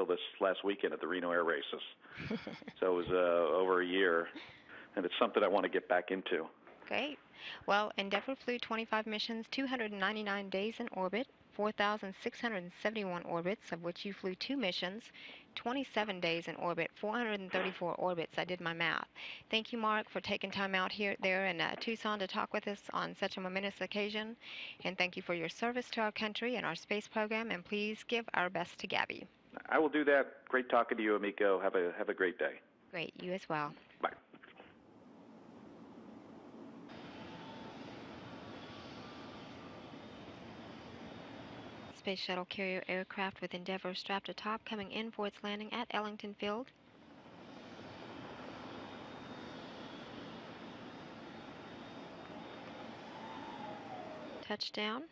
until this last weekend at the Reno Air Races. so it was uh, over a year, and it's something I want to get back into. Great. Well, Endeavour flew 25 missions, 299 days in orbit, 4,671 orbits, of which you flew two missions, 27 days in orbit, 434 orbits. I did my math. Thank you, Mark, for taking time out here, there in uh, Tucson to talk with us on such a momentous occasion. And thank you for your service to our country and our space program. And please give our best to Gabby. I will do that. Great talking to you, Amiko. Have a have a great day. Great. You as well. Bye. Space Shuttle carrier aircraft with Endeavour strapped atop coming in for its landing at Ellington Field. Touchdown.